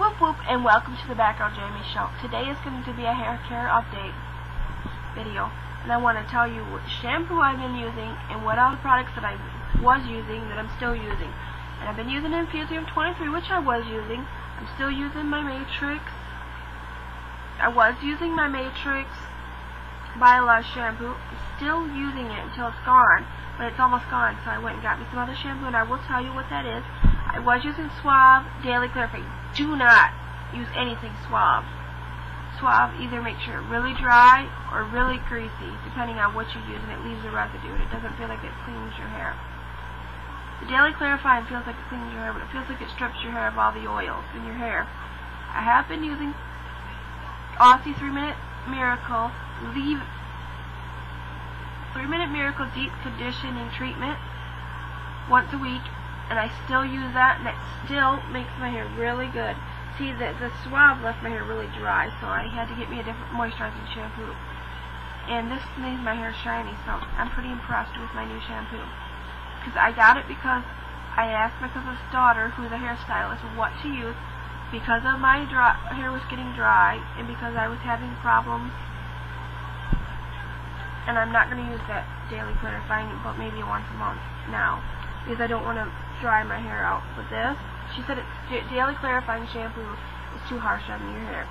Whoop whoop and welcome to the Batgirl Jamie Show. Today is going to be a hair care update video and I want to tell you what shampoo I've been using and what all the products that I was using that I'm still using. And I've been using Infusium 23 which I was using. I'm still using my Matrix. I was using my Matrix Biolush shampoo. I'm still using it until it's gone but it's almost gone so I went and got me some other shampoo and I will tell you what that is. I was using Suave Daily Clarifying do not use anything suave. Suave either makes sure really dry or really greasy, depending on what you use, and it leaves a residue, and it doesn't feel like it cleans your hair. The Daily Clarifying feels like it cleans your hair, but it feels like it strips your hair of all the oils in your hair. I have been using Aussie 3 Minute Miracle Leave 3 Minute Miracle Deep Conditioning Treatment once a week and I still use that, and it still makes my hair really good. See, the, the Suave left my hair really dry, so I had to get me a different moisturizing shampoo. And this made my hair shiny, so I'm pretty impressed with my new shampoo. Because I got it because I asked my cousin's daughter, who's a hairstylist, what to use because of my dry, hair was getting dry and because I was having problems. And I'm not going to use that daily clarifying, but maybe once a month now because I don't want to dry my hair out with this. She said it's daily clarifying shampoo is too harsh on your hair.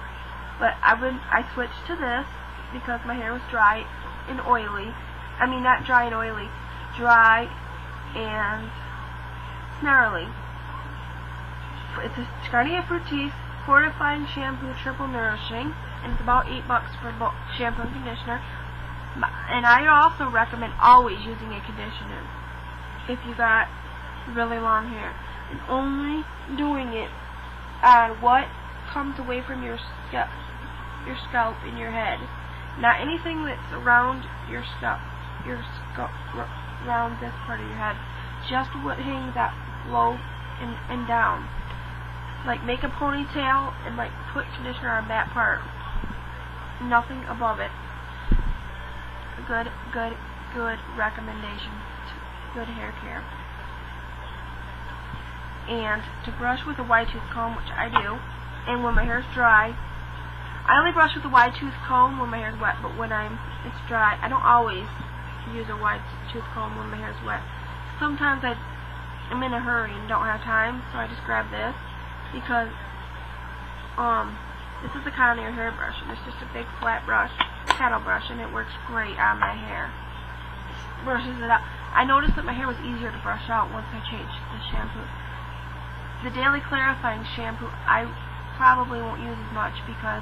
But I would I switched to this because my hair was dry and oily. I mean not dry and oily, dry and gnarly. It's a Garnier Fructis fortifying shampoo, triple nourishing, and it's about eight bucks for shampoo and conditioner. And I also recommend always using a conditioner if you got really long hair. And only doing it on what comes away from your scalp, your scalp and your head. Not anything that's around your scalp, your scalp, around this part of your head. Just what hangs out low and, and down. Like make a ponytail and like put conditioner on that part. Nothing above it. Good, good, good recommendation good hair care. And to brush with a wide tooth comb, which I do, and when my hair is dry, I only brush with a wide tooth comb when my hair is wet, but when I'm it's dry, I don't always use a wide tooth comb when my hair is wet. Sometimes I am in a hurry and don't have time, so I just grab this because um this is a Conair hairbrush and it's just a big flat brush, paddle brush, and it works great on my hair. It brushes it out. I noticed that my hair was easier to brush out once I changed the shampoo. The Daily Clarifying shampoo I probably won't use as much because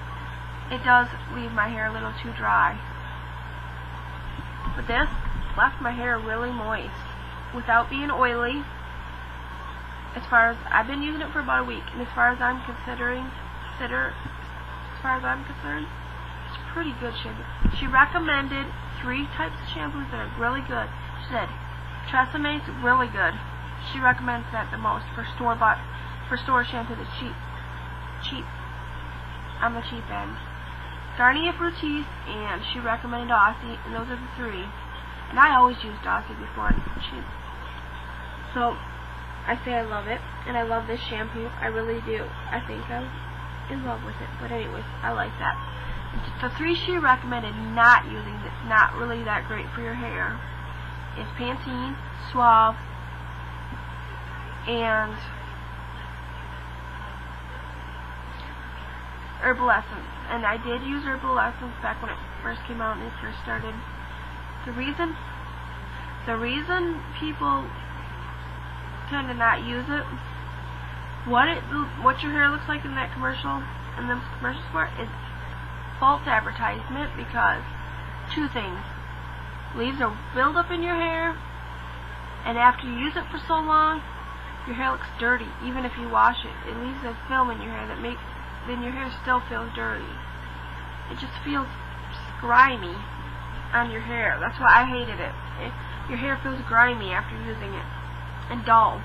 it does leave my hair a little too dry. But this left my hair really moist without being oily. As far as I've been using it for about a week, and as far as I'm considering, consider, as far as I'm concerned, it's pretty good shampoo. She recommended three types of shampoos that are really good She said, Tresemmé's really good. She recommends that the most for store bought for store shampoo that's cheap. Cheap. On the cheap end. Garnier Fructis and she recommended Aussie and those are the three. And I always used Aussie before she so I say I love it and I love this shampoo. I really do. I think I'm in love with it. But anyways, I like that. The three she recommended not using that's not really that great for your hair is Pantene, Suave, and Herbal Essence. And I did use Herbal Essence back when it first came out and it first started. The reason the reason people tend to not use it what it what your hair looks like in that commercial in the commercial sport is false advertisement because two things leaves are a buildup in your hair, and after you use it for so long, your hair looks dirty. Even if you wash it, it leaves a film in your hair that makes then your hair still feels dirty. It just feels grimy on your hair. That's why I hated it. it your hair feels grimy after using it and dull.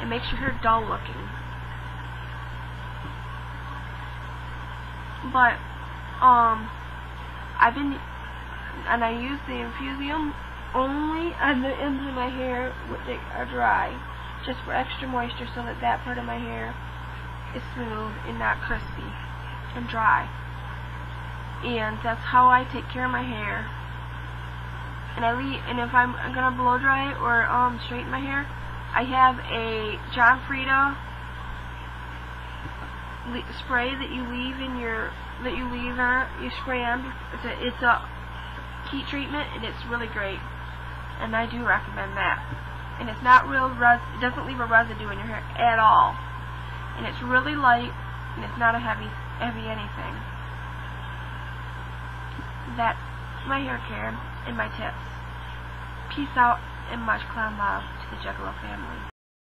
It makes your hair dull looking. But um I've been and I use the infusium only on the ends of my hair they are dry, just for extra moisture so that that part of my hair is smooth and not crispy and dry. And that's how I take care of my hair. And I leave, and if I'm gonna blow dry or um straighten my hair, I have a John Frieda spray that you leave in your that you leave on you spray on. It's a it's a heat treatment and it's really great. And I do recommend that. And it's not real res it doesn't leave a residue in your hair at all. And it's really light and it's not a heavy heavy anything. That's my hair care and my tips. Peace out and much clown love to the Juggalo family.